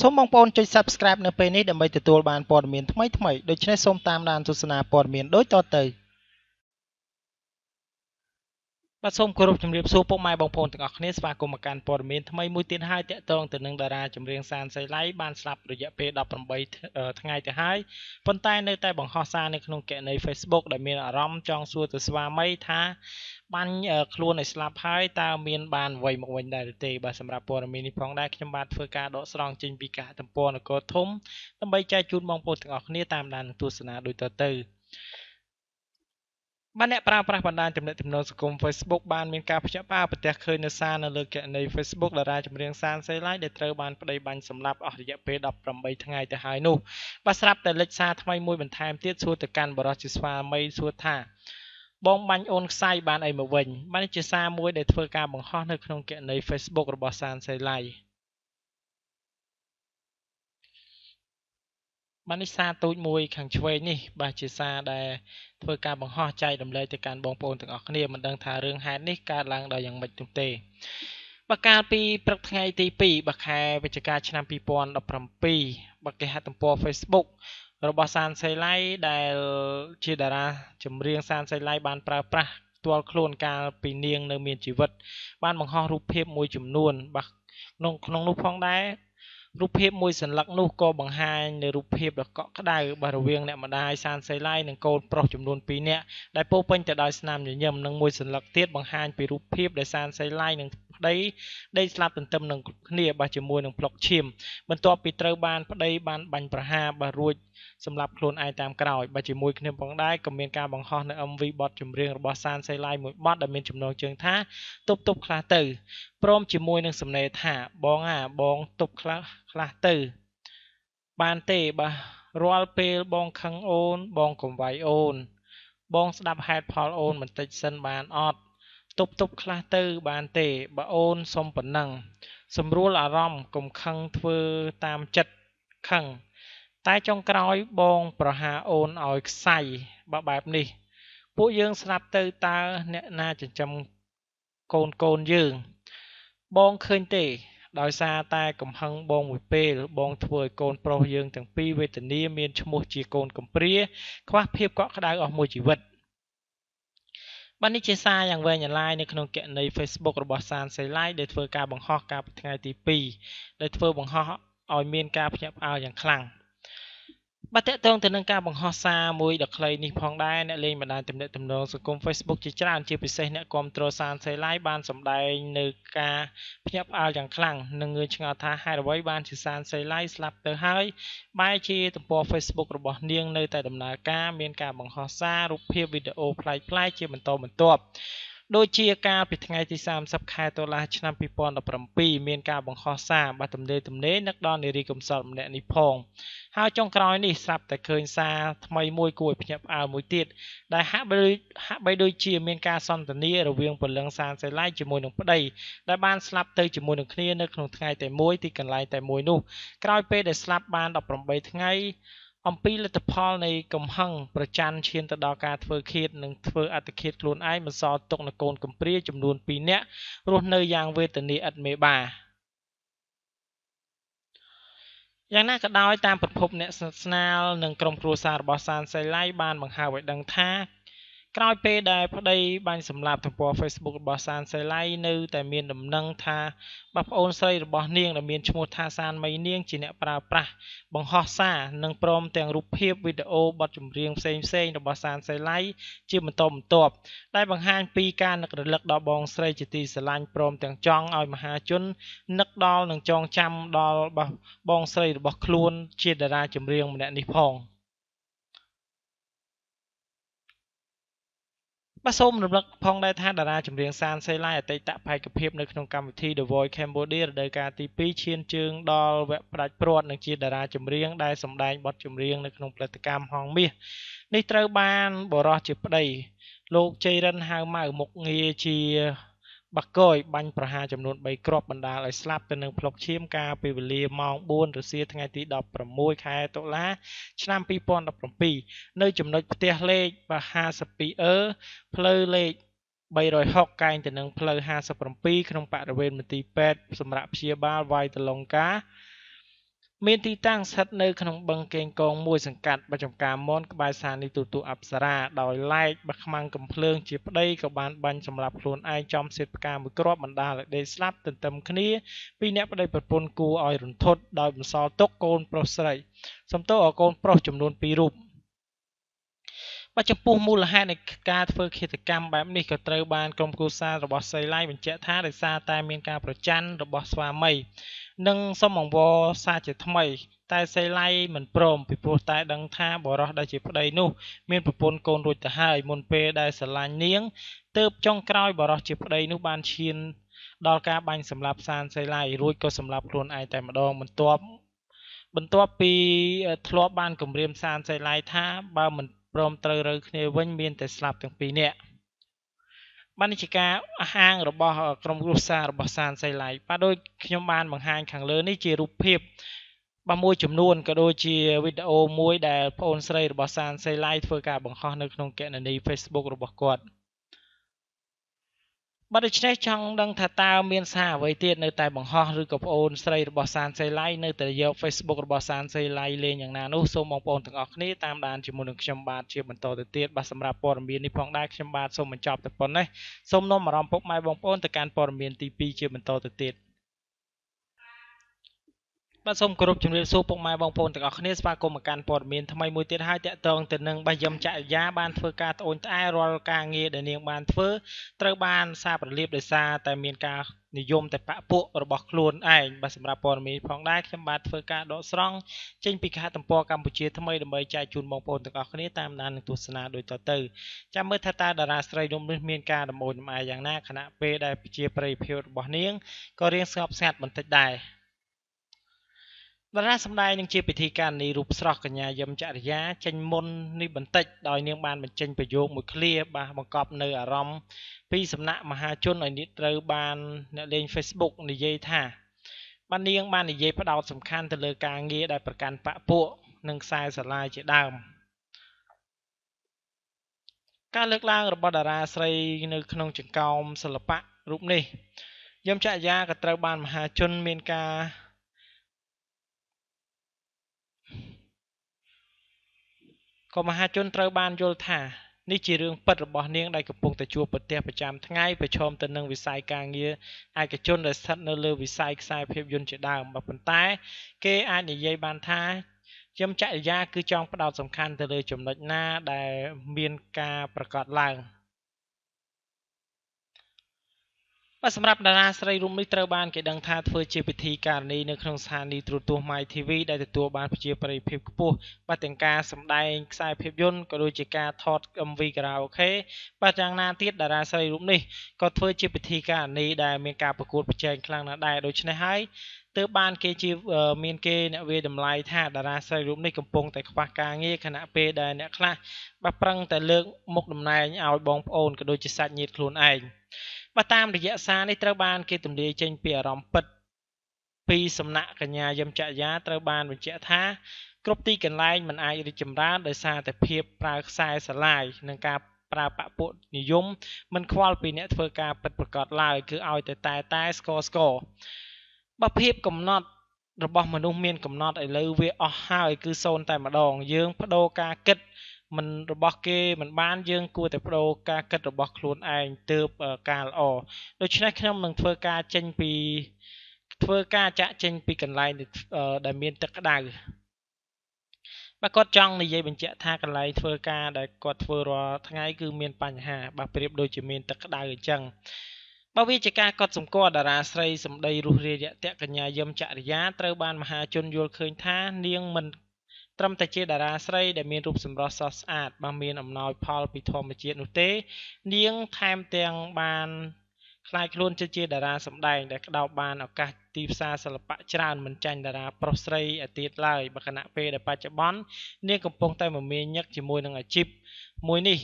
សូមបងប្អូនចុច Subscribe នៅពេលនេះដើម្បីទទួលបានព័ត៌មានថ្មីៗដូច្នេះសូមតាមដានទស្សនាព័ត៌មានដូចតទៅបាទសូមគោរពជំរាបសួរពុកម៉ែបងប្អូនទាំងអស់គ្នាស្វាគមន៍មកកាន់ព័ត៌មានថ្មីមួយទៀតហើយតាក់ទងទៅនឹងតារាចម្រៀងសានសីឡៃបានស្លាប់រយៈពេល18ថ្ងៃទៅហើយប៉ុន្តែនៅតែបង្ហោះសារនៅក្នុងគណនី Facebook ដែលមានអារម្មណ៍ចង់សួរទៅស្វាមីថា បាញ់ខ្លួនឲ្យស្លាប់ហើយតើមានបានអ្វីមកវិញដែរឬទេបាទសម្រាប់ព័ត៌មាននេះផងដែរខ្ញុំបាទធ្វើការដកស្រង់ចេញពីការទំព័រនគរធំដើម្បីចែកជូនបងប្អូនទាំងអស់គ្នាតាមដានទស្សនាដូចតទៅបានអ្នកប្រើប្រាស់បណ្ដាញទំនាក់ទំនងសង្គម Facebook បានមានការភ្ញាក់ផ្អើលប្រទះឃើញនៅសារនៅលើគណនី Facebook តារាចម្រៀងសានសេឡៃដែលត្រូវបានប្តីបាញ់សម្លាប់អស់រយៈពេល18ថ្ងៃទៅហើយនោះបាទស្រាប់តែលេចសារថ្មីមួយបន្ថែមទៀតសួរទៅកាន់បរិសុទ្ធជាស្វាមីសួរថា បងបាញ់អូនខ្សែបានអីមកវិញបានជាសារមួយដែលធ្វើការបង្ហោះនៅក្នុងគណនី Facebook របស់សានសេឡៃបាននេះសារទូចមួយខាងឆ្វេងនេះបាទជាសារដែលធ្វើការបង្ហោះចែករំលែកទៅកាន់បងប្អូនទាំងអស់គ្នាមិនដឹងថារឿងហេតុនេះកើតឡើងដោយយ៉ាងម៉េចនោះទេបាទកាលពីព្រឹកថ្ងៃទី2បាទខែវិច្ឆិកាឆ្នាំ2017បាទគេហទំព័រ Facebook របស់សានសេឡៃដែលជាតារាចម្រៀងសានសេឡៃបានប្រើប្រាស់ផ្ទាល់ខ្លួនកាលពីនាងនៅមានជីវិត បានបង្ហោះរូបភាពមួយចំនួនបាទក្នុងក្នុងនោះផងដែររូបភាពមួយសន្លឹកនោះក៏បង្ហាញនៅរូបភាពដ៏កក់ក្ដៅបាទរវាងអ្នកម្ដាយសានសេឡៃនិងកូនប្រុសចំនួន2នាក់ដែលពោពេញទៅដោយស្នាមញញឹមនិងមួយសន្លឹកទៀតបង្ហាញពីរូបភាពដែលសានសេឡៃនិង ប្តីដេកស្លាប់ទន្ទឹមនឹងគ្នាបាទជាមួយនឹងប្លុកឈាមបន្ទាប់ពីត្រូវបានប្តីបានបាញ់ប្រហារបាទរួចសម្រាប់ខ្លួនឯងតាមក្រោយបាទជាមួយគ្នាផងដែរក៏មានការបង្ហោះនៅ MV បទចម្រៀងរបស់សានសេឡៃមួយបទដែលមានចំណងជើងថាទប់ទប់ខ្លះទៅព្រមជាមួយនឹងសំណេរថាបងអាបងទប់ខ្លះខ្លះទៅ បានទេបាទរាល់ពេលបងខឹងអូនបងកុំវាយអូន បងស្ដាប់ហេតុផលអូនបន្តិចសិនបានអត់ ទប់ទប់ខ្លះទៅបានទេបើអូនសុំប៉ុណ្ណឹងសម្រួលអារម្មណ៍កុំខឹងធ្វើតាមចិត្តខឹងតែចុងក្រោយបងប្រហាអូនឲ្យខ្សៃបើបែបនេះ ពួកយើងស្រាប់ទៅតើអ្នកណាចិញ្ចឹមកូនកូនយើង បងឃើញទេ ដោយសារតែកំហឹងបងមួយពេលបងធ្វើឲ្យកូនប្រុសយើងទាំងពីរវេទនាមានឈ្មោះជាកូនកំព្រាខ្វះភាពកក់ក្ដៅអស់មួយជីវិត បាទនេះជាសារយ៉ាងវែងអន្លាយនៅក្នុងគណនី Facebook របស់សានសេឡៃដែលធ្វើការបង្ហោះកាលពីថ្ងៃទី2ដែលធ្វើបង្ហោះឲ្យមានការភ្ញាក់ផ្អើលយ៉ាងខ្លាំង បាទតកតងទៅនឹងការបង្ហោះសារមួយដ៏ខ្លីនេះផងដែរអ្នកលេងបណ្ដាញទំនាក់ទំនងសង្គម Facebook ជាច្រើនជាពិសេសអ្នកគ្រប់គ្រងសានសេឡៃបានសម្ដែងនៅការភ្ញាក់ផ្អើលយ៉ាងខ្លាំងនិងងឿងឆ្ងល់ថាហេតុអ្វីបានជាសានសេឡៃស្លាប់ទៅហើយបែរជាទំព័រ Facebook របស់នាងនៅតែដំណើរការមានការបង្ហោះសាររូបភាពវីដេអូប្លែកៗជាបន្តបន្ទាប់ ដូចជាការពីថ្ងៃទី30ខែតុលាឆ្នាំ2017មានការបង្ហោះសារបាត់ទំនេរទំនេរនឹកដល់នារីកំសត់ម្នាក់នេះផងហើយចុងក្រោយនេះស្រាប់តែឃើញសារថ្មីមួយគួរឲ្យភ្ញាក់ផ្អើលមួយទៀតដែលហាក់បីហាក់បីដូចជាមានការសន្ទនារវាងពលឹងសានសេឡៃជាមួយនឹងប្តីដែលបានស្លាប់ទៅជាមួយនឹងគ្នានៅក្នុងថ្ងៃតែមួយទីកន្លែងតែមួយនោះក្រោយពេលដែលស្លាប់បាន18ថ្ងៃ អំពីលទ្ធផលនៃកំហឹងប្រច័នឈានទៅដល់ការធ្វើឃាតនិងធ្វើអត្តឃាតខ្លួនឯងបន្សល់ទុកនូវកូនកំព្រាចំនួន2នាក់រស់នៅយ៉ាងវេទនាឥតមេបាយ៉ាងណាក៏ដោយតាមប្រភពអ្នកស្នាលនិងក្រុមគ្រួសាររបស់សានសេឡៃបានបង្ហើបឲ្យដឹងថា ក្រោយពេលដែលប្តីបាញ់សម្លាប់ទំព័រ Facebook របស់សានសេឡៃនៅតែមានដំណឹងថាបាទប្អូនស្រីរបស់នាងដែលមានឈ្មោះថាសានមីនាងជាអ្នកប្រើប្រាស់បង្ហោះសារនិងព្រមទាំងរូបភាពវីដេអូបទចម្រៀងផ្សេងផ្សេងរបស់សានសេឡៃជាបន្តបន្ទាប់ដែលបង្ហាញពីការនឹករលឹកដល់បងស្រីជាទីស្រឡាញ់ព្រមទាំងចង់ឲ្យមហាជននឹកដល់និងចងចាំដល់បងស្រីរបស់ខ្លួនជាតារាចម្រៀងម្នាក់នេះផង។ បាទសូមរំលឹកផងដែរថាតារាចម្រៀងសានសេឡៃអតីតបេក្ខភាពនៅក្នុងកម្មវិធី The Voice Cambodia រដូវកាលទី2ឈានជើងដល់វគ្គផ្ដាច់ព្រាត់និងជាតារាចម្រៀងដែលសម្ដែងបទចម្រៀងនៅក្នុងផលិតកម្មហងមាសនេះត្រូវបានបរោះជាប្តីលោកជ័យរិនហៅម៉ៅមុខងារជា បាក់កយបាញ់ប្រហារចំនួន3គ្រាប់បណ្ដាលឲ្យស្លាប់ទៅនឹងភ្លុកឈាមកាលពីវេលាម៉ោង4រសៀលថ្ងៃទី16ខែតុលាឆ្នាំ2017នៅចំណុចផ្ទះលេខ 52អឺផ្លូវលេខ360កែងទៅនឹងផ្លូវ57ក្នុងបរិវេណមន្ទីរពេទ្យសម្រាប់ព្យាបាលវាយតឡុងកា មានទីតាំងស្ថិតនៅក្នុងបឹងកេងកងមួយសង្កាត់បចំការមនក្បែរសានីទូទូអប្សរាដោយឡែកបខ្មាំងកំភ្លើងជាប្តីក៏បានបាញ់សម្លាប់ខ្លួនឯងចំសេតផ្កាមួយគ្រាប់បណ្ដាលឲ្យដេកស្លាប់ទន្ទឹមគ្នាពីអ្នកប្តីប្រពន្ធគួរឲ្យរន្ធត់ដោយបន្សល់ទុកកូនប្រុសស្រីសំទោសឲ្យកូនប្រុសចំនួន2រូបបើចំពោះមូលហេតុនៃការធ្វើឃាតកម្មបែបនេះក៏ត្រូវបានក្រុមគ្រួសាររបស់សីឡៃបញ្ជាក់ថាដោយសារតែមានការប្រច័ណ្ឌរបស់ស្វាមី និងសុំអង្វរសារជាថ្មី តែសីឡៃមិនព្រមពីព្រោះតែដឹងថាបរោះដែលជាប្តីនោះ មានប្រពន្ធកូនរួចទៅហើយមុនពេលដែលស្រឡាញ់នាងទើបចុងក្រោយបរោះជាប្តីនោះបានឈាន ដល់ការបាញ់សម្លាប់សានសីឡៃរួចក៏សម្លាប់ខ្លួនឯងតែម្ដងបន្ទាប់បន្ទាប់ពីធ្លាប់បានគម្រាមសានសីឡៃថាបើមិនព្រមត្រូវរើគ្នាវិញមានតែស្លាប់ទាំងពីរនាក់ បានជាការអះអាងរបស់ក្រុមគ្រួសាររបស់សានសៃឡៃបាទដូចខ្ញុំបានបង្ហាញខាងលើនេះជារូបភាពបាទមួយចំនួនក៏ដូចជាវីដេអូមួយដែលប្អូនស្រីរបស់សានសៃឡៃធ្វើការបង្ហោះនៅក្នុងគណនី Facebook របស់គាត់ បើដូច្នេះចង់ដឹងថាតើមានសារអ្វីទៀតនៅតែបង្ហោះឬក៏ប្អូនស្រីរបស់សានសេឡៃនៅតែយក Facebook របស់សានសេឡៃលេងយ៉ាងណានោះសូមបងប្អូនទាំងអស់គ្នាតាមដានជាមួយនឹងខ្ញុំបាទជាបន្តទៅទៀតបាទសម្រាប់ព័ត៌មាននេះផងដែរខ្ញុំបាទសូមបញ្ចប់តែប៉ុណ្ណេះសូមនាំអារម្មណ៍ពុកម៉ែបងប្អូនទៅកាន់ព័ត៌មានទី2ជាបន្តទៅទៀត បាទសូមគោរពជំរាបសួរពុកម៉ែបងប្អូនទាំងអស់គ្នាស្វាគមន៍មកកាន់ព័ត៌មានថ្មីមួយទៀតហើយតាក់ទងទៅនឹងបាយឹមចក្រយាបានធ្វើការត្អូញត្អែរាល់ការងារដែលនាងបានធ្វើត្រូវបានសារប្រលៀបដោយសារតែមានការនិយមតែបពពួករបស់ខ្លួនឯងបាទសម្រាប់ព័ត៌មានផងដែរខ្ញុំបាទធ្វើការដកស្រង់ចេញពីគេហទំព័រកម្ពុជាថ្មីដើម្បីចែកជូនបងប្អូនទាំងអស់គ្នាតាមដាននិងទស្សនាដូចតទៅចាំមើលថាតើតារាស្រីនំនេះមានការដំអូនដំអែយ៉ាងណាខណៈពេលដែលជាប្រិយភាពរបស់នាងក៏រៀងស្ងប់ស្ងាត់បន្តិចដែរ តារាសម្ដែងនឹងជាពិធីការនីរូបស្រស់កញ្ញាយឹមចរិយាចេញមុននេះបន្តិចដោយនាងបានបញ្ចេញប្រយោគមួយឃ្លាបាទបង្កប់នៅអារម្មណ៍ពីសំណាក់មហាជនឲ្យនេះត្រូវបានអ្នកលេង Facebook និយាយថាបាននាងបាននិយាយផ្ដោតសំខាន់ទៅលើការងារដែលប្រកាន់បពពួកនិងខ្សែស្រឡាយជាដើមការលើកឡើងរបស់តារាស្រីនៅក្នុងចង្កោមសិល្បៈរូបនេះយមចក្រយាក៏ត្រូវបានមហាជនមានការ ក៏មហាជនត្រូវបានយល់ថានេះជារឿងពិតរបស់នាងដែលកំពុងតែជួបប្រទះប្រចាំថ្ងៃប្រឈមទៅនឹងវិស័យការងារឯកជនដែលស្ថិតនៅលើវិស័យខ្សែភាពយន្តជាដើមបើប៉ុន្តែ គេអាចនិយាយបានថាយមចរិយាគឺចង់ផ្ដោតសំខាន់ទៅលើចំណុចណាដែលមានការប្រកាសឡើង។ បាទសម្រាប់តារាស្រីរូបនេះត្រូវបានគេដឹងថាធ្វើជាពិធីការនីនៅក្នុងស្ថានីយ៍ទូរទស្សន៍ My TV ដែលទទួលបានប្រជាប្រិយភាពខ្ពស់បាទទាំងការសម្ដែងខ្សែភាពយន្តក៏ដូចជាការថត MV ខារ៉ាអូខេបាទយ៉ាងណាទៀតតារាស្រីរូបនេះក៏ធ្វើជាពិធីការនីដែលមានការប្រកួតប្រជែងខ្លាំងណាស់ដែរដូច្នេះហើយទើបបានគេជាមានគេអ្នកវាតម្លៃថាតារាស្រីរូបនេះកំពុងតែខ្វះការងារខណៈពេលដែលអ្នកខ្លះបាទប្រឹងតែលើកមុខតំណែងឲ្យបងប្អូនក៏ដូចជាសាច់ញាតិខ្លួនឯង បាទតាមរយៈសារនេះត្រូវបានគេទម្លាយចេញពីអារម្មណ៍ពិតពីសំណាក់កញ្ញាយមចក្រយាត្រូវបានបញ្ជាក់ថាគ្រប់ទីកន្លែងมันអាចរីកចម្រើនដោយសារតែភាពប្រើខ្សែស្រឡាយនិងការប្រើបពុនិយមមិនខ្វល់ពីអ្នកធ្វើការពិតប្រកបឡើយគឺឲ្យតែតែតែស្គរស្គរបើភាពកំណត់របស់មនុស្សមានកំណត់ឥឡូវវាអស់ហើយគឺសូន្យតែម្ដងយើងបដូរការគិត មិនរបស់គេមិនបានយើងគួរតែបដូរការគិតរបស់ខ្លួនឯងទើបការល្អដូច្នេះខ្ញុំនឹងធ្វើការចេញពីធ្វើការចាក់ចេញពីកន្លែងដែលមានទឹកក្តៅបាទគាត់ចង់និយាយបញ្ជាក់ថាកន្លែងធ្វើការដែលគាត់ធ្វើរាល់ថ្ងៃគឺមានបញ្ហាបាទប្រៀបដូចជាមានទឹកក្តៅអញ្ចឹងបើវាជាការកត់សម្គាល់តារាស្រីសម្ដីរុះរាយរាក់ទាក់កញ្ញាយឹមចរិយាត្រូវបានមហាជនយល់ឃើញថានាងមិន ត្រឹមតែជាតារាស្រីដែលមានរូបសម្រស់ស្រស់ស្អាតបើមានអំណោយផលពីធម្មជាតិនោះទេ នាងថែមទាំងបានខ្លាយខ្លួនជាជាតារាសម្ដែងដែលក្តោបបានឱកាសទីផ្សារសិល្បៈច្រើនមិនចាញ់តារាប្រុសស្រីឯទៀតឡើយបើគណៈពេលដែលបច្ចុប្បន្ននាងកំពុងតែមមាញឹកជាមួយនឹងអាជីពមួយនេះ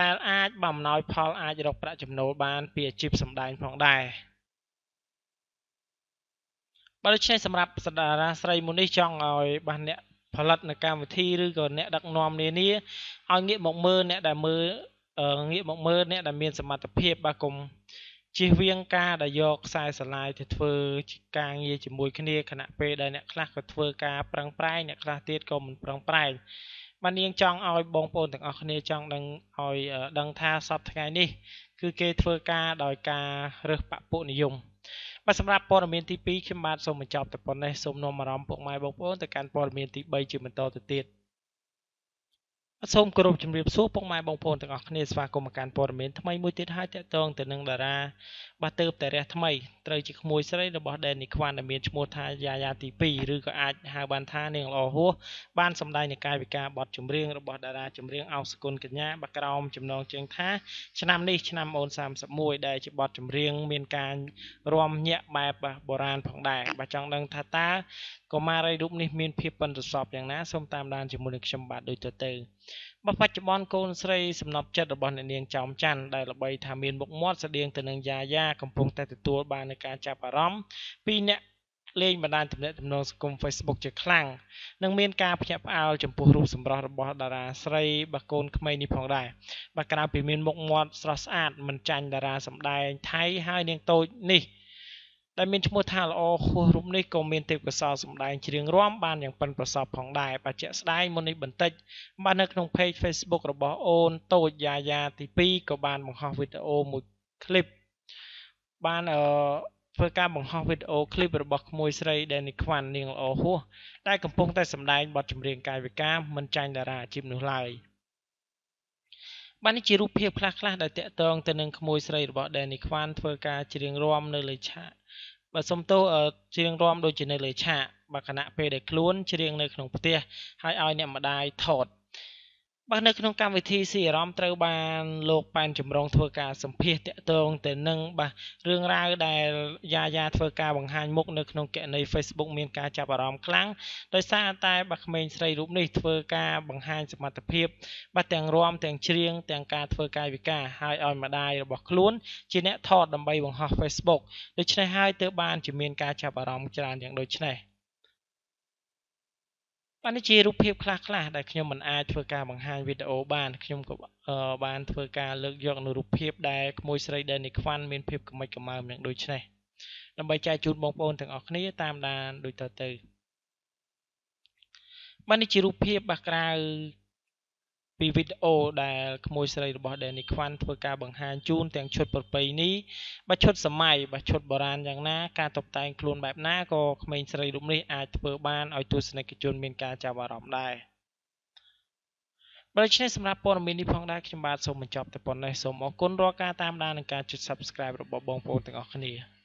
ដែលអាចបំណោយផលអាចរកប្រាក់ចំណូលបានពីអាជីពសម្ដែងផងដែរបើដូច្នេះសម្រាប់តារាស្រីមួយនេះចង់ឲ្យបានអ្នក ផលិតនៅកម្មវិធីឬក៏អ្នកដឹកនាំនានាឲ្យងាកមកមើលអ្នកដែលមើលងាកមកមើលអ្នកដែលមានសមត្ថភាពបាទកុំជៀសវាងការដែលយកខ្សែស្រឡាយទៅធ្វើជាការងារជាមួយគ្នាខណៈពេលដែលអ្នកខ្លះក៏ធ្វើការប្រឹងប្រែងអ្នកខ្លះទៀតក៏មិនប្រឹងប្រែងបាននាងចង់ឲ្យបងប្អូនទាំងអស់គ្នាចង់ដឹងឲ្យដឹងថាសពថ្ងៃនេះ គឺគេធ្វើការដោយការរើសបពុនិយម បាទសម្រាប់ព័ត៌មានទី2ខ្ញុំបាទសូមបញ្ចប់តែប៉ុណ្ណេះសូមនាំអារម្មណ៍ពុកម៉ែបងប្អូនទៅកាន់ព័ត៌មានទី3ជាបន្តទៅទៀត សូមគោរពជំរាបសួរពុកម៉ែបងប្អូនទាំងអស់គ្នាស្វាគមន៍មកកាន់ព័ត៌មានថ្មីមួយទៀតហើយតកតងទៅនឹងតារាបាទទៅតែរះថ្មីត្រូវជាក្មួយស្រីរបស់ដេនីខ្វាន់ដែលមានឈ្មោះថាយ៉ាយ៉ាទី2ឬក៏អាចហៅបានថានាងល្អហួសបានសម្ដែងនៃកាយវិការបទចម្រៀងរបស់តារាចម្រៀងអោសគុណកញ្ញាបាក្រោមចំណងជើងថាឆ្នាំនេះឆ្នាំអូន31ដែលជាបទចម្រៀងមានការរាំញាក់បែបបុរាណផងដែរបាទចង់ដឹងថាតើកុមារីរូបនេះមានភាពប៉ិនប្រសប់យ៉ាងណាសូមតាមដានជាមួយនឹងខ្ញុំបាទដូចទៅទៅបបច្ចុប្បន្នកូនស្រីសំណប់ចិត្តរបស់អ្នកនាងចោមច័ន្ទដែលល្បីថាមានមុខមាត់ស្តៀងទៅនឹងយ៉ាយ៉ាកំពុងតែទទួលបាននូវការចាប់អារម្មណ៍ពីអ្នកលេងបណ្ដាញទំនាក់ទំនងសង្គម Facebook ជាខ្លាំងនិងមានការភ្ញាក់ផ្អើលចំពោះរូបសម្រស់របស់តារាស្រីបកូនក្មេងនេះផងដែរបើក្រៅពីមានមុខមាត់ស្រស់ស្អាតមិនចាញ់តារាសម្ដែងថៃហើយនាងតូចនេះ ដែលមានឈ្មោះថាល្អហួសរូបនេះក៏មានទេពកោសលសម្ដែងច្រៀងរាំបានយ៉ាងប៉ិនប្រសប់ផងដែរបើជាក់ស្ដែងមុននេះបន្តិចបាននៅក្នុង page Facebook របស់អូនតូចយ៉ាយ៉ាទី2ក៏បានបង្ហោះវីដេអូមួយ clip បានអឺធ្វើការបង្ហោះវីដេអូឃ្លីបរបស់ក្មួយស្រីដែលនិខ្វាន់នាងល្អហួសដែលកំពុងតែសម្ដែងបទចម្រៀងកាយវិការមិនចាញ់តារាអាជីពនោះឡើយ។ បាននេះជារូបភាពខ្លះៗដែលតាក់ទងទៅនឹងក្មួយស្រីរបស់ Danny Kwan ធ្វើការច្រៀងរាំនៅលើឆាកបើសុំទោសច្រៀងរាំដូចជានៅលើឆាកបើគណៈពេលដែលខ្លួនច្រៀងនៅក្នុងផ្ទះហើយឲ្យអ្នកម្ដាយថត បាទនៅក្នុងកម្មវិធីស៊ីអារម្មណ៍ត្រូវបានលោកប៉ែនចម្រងធ្វើការសម្ភាសតាក់ទងទៅនឹងបាទរឿងរ៉ាវដែលយ៉ាយ៉ាធ្វើការបង្ហាញមុខនៅក្នុងគណនី Facebook មានការចាប់អារម្មណ៍ខ្លាំងដោយសារតែបាទក្មេងស្រីរូបនេះធ្វើការបង្ហាញសមត្ថភាព បាទទាំងរាំទាំងច្រៀងទាំងការធ្វើកាយវិការហើយឲ្យម្ដាយរបស់ខ្លួនជាអ្នកថតដើម្បីបង្ហោះ Facebook ដូច្នេះហើយទើបបានជាមានការចាប់អារម្មណ៍ច្រើនយ៉ាងដូចនេះ បាទនេះជារូបភាពខ្លះខ្លះដែលខ្ញុំមិនអាចធ្វើការបង្ហាញវីដេអូបានខ្ញុំក៏បានធ្វើការលើកយកនៅរូបភាពដែលក្មួយស្រីដែលនេះខ្វាន់មានភាពកមិចកមើមយ៉ាងដូចនេះដើម្បីចែកជូនបងប្អូនទាំងអស់គ្នាតាមដានដូចតទៅបាទនេះជារូបភាពបាសក្រៅ ពីវីដេអូដែលក្មួយស្រីរបស់ Danny Kwan ធ្វើការបង្ហាញជូនទាំងឈុតប្រពៃណីបើឈុតសម័យបើឈុតបុរាណយ៉ាងណាការតុបតែងខ្លួនបែបណាក៏ក្មេងស្រីរូបនេះអាចធ្វើបានឲ្យទស្សនិកជនមានការចាប់អារម្មណ៍ដែរដូច្នេះសម្រាប់ព័ត៌មាននេះផងដែរខ្ញុំបាទសូមបញ្ចប់តែប៉ុណ្ណេះសូមអរគុណរាល់ការតាមដាននិងការចុច Subscribe របស់បងប្អូនទាំងអស់គ្នា